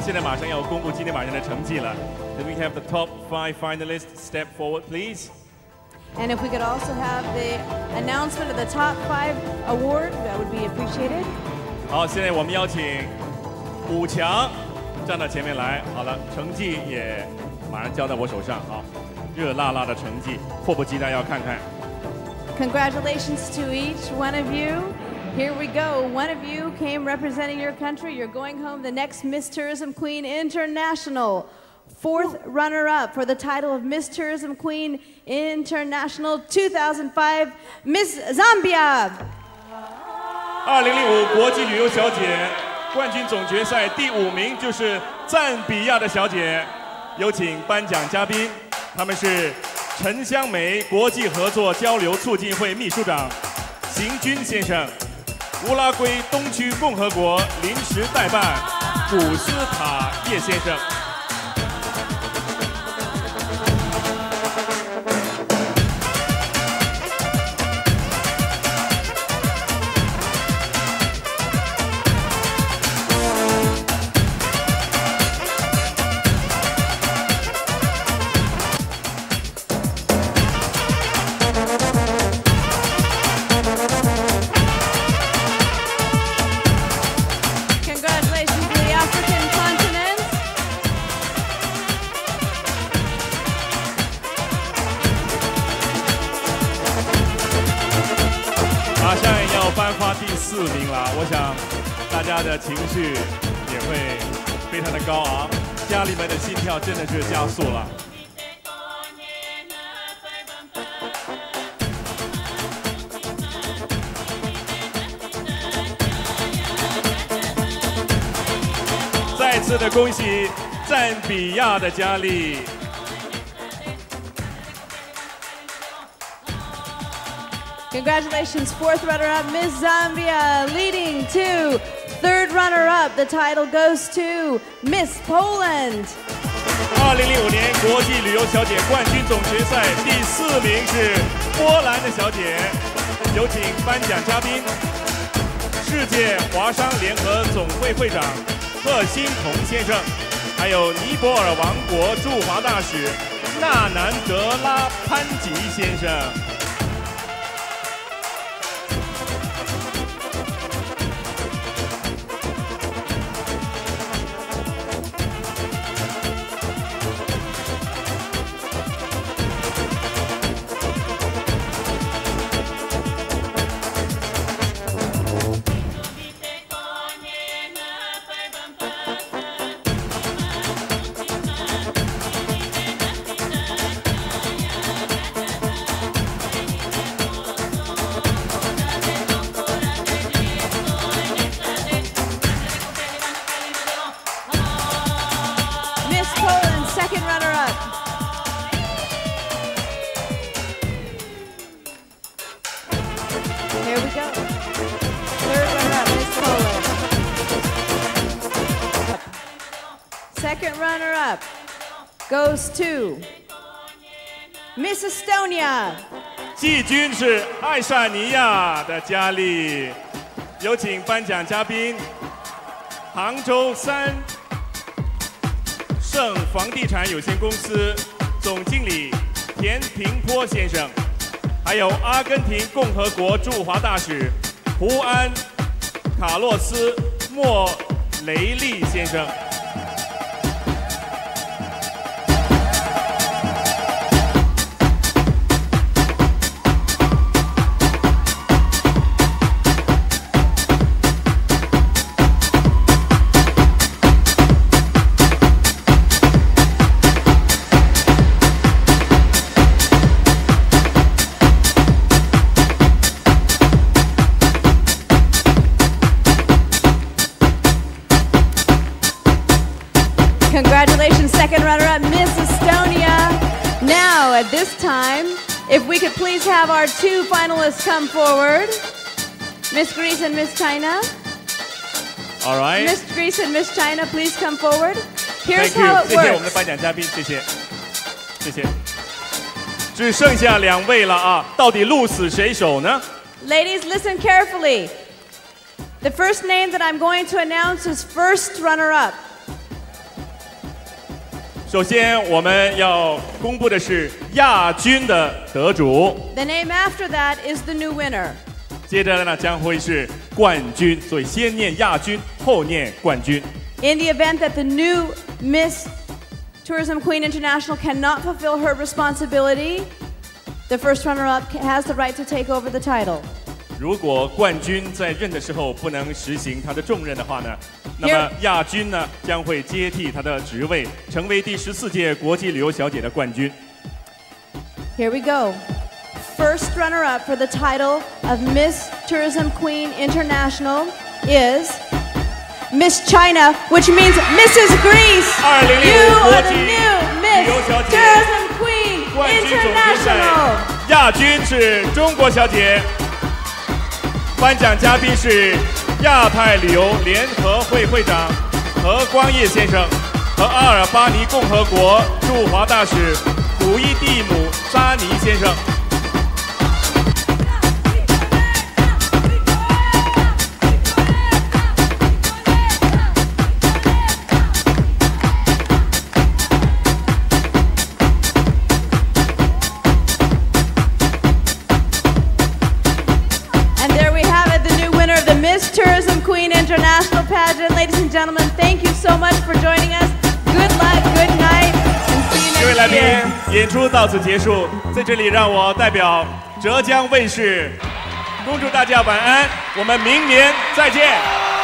现在马上要公布今天晚上的成绩了。Can we have the top five finalists step forward, please? And if we could also have the announcement of the top five award, that would be appreciated. 好，现在我们邀请五强站到前面来。好了，成绩也马上交在我手上。好，热辣辣的成绩，迫不及待要看看。 Congratulations to each one of you. Here we go. One of you came representing your country. You're going home the next Miss Tourism Queen International. Fourth runner up for the title of Miss Tourism Queen International 2005, Miss Zambia. 二零零五国际旅游小姐冠军总决赛第五名就是赞比亚的小姐，有请颁奖嘉宾，他们是陈香梅国际合作交流促进会秘书长邢军先生， 乌拉圭东区共和国临时代办古斯塔叶先生。马上要颁发第四名了，我想大家的情绪也会非常的高昂，家里面的心跳真的是加速了。再次的恭喜赞比亚的佳丽。Congratulations, fourth runner-up, Miss Zambia, leading to third runner-up. The title goes to Miss Poland. 二零零五年国际旅游小姐冠军总决赛第四名是波兰的小姐，有请颁奖嘉宾，世界华商联合总会会长贺新彤先生，还有尼泊尔王国驻华大使纳南德拉潘吉先生。Third runner-up, Miss Poland. Second runner-up goes to Miss Estonia. 季军是爱沙尼亚的佳丽，有请颁奖嘉宾，杭州三盛房地产有限公司总经理田平坡先生，还有阿根廷共和国驻华大使胡安卡洛斯莫雷利先生。Congratulations, second runner-up, Miss Estonia. Now, at this time, if we could please have our two finalists come forward, Miss Greece and Miss China. All right. Miss Greece and Miss China, please come forward. Here's Thank you， how it 谢谢我们的 works. 颁奖嘉宾，谢谢，谢谢。只剩下两位了啊，到底鹿死谁手呢？ Ladies, listen carefully. The first name that I'm going to announce is first runner-up. 首先我们要公布的是亚军的得主，The name after that is the new winner. 接着呢将会是冠军，所以先念亚军，后念冠军。In the event that the new Miss Tourism Queen International cannot fulfill her responsibility, the first runner up has the right to take over the title. 如果冠军在任的时候不能实行他的重任的话呢，那么亚军呢将会接替他的职位，成为第十四届国际旅游小姐的冠军。Here we go. First runner up for the title of Miss Tourism Queen International is Miss China, which means Mrs. Greece. 2015 You 国 are 际 the new Miss Tourism Queen International. 亚军是中国小姐，颁奖嘉宾是亚太旅游联合会会长何光业先生和阿尔巴尼共和国驻华大使古伊蒂姆扎尼先生。And gentlemen, thank you so much for joining us. Good luck, good night, and see 各位 you 来 next 宾 year.，演出到此结束。在这里，让我代表浙江卫视，恭祝大家晚安，我们明年再见。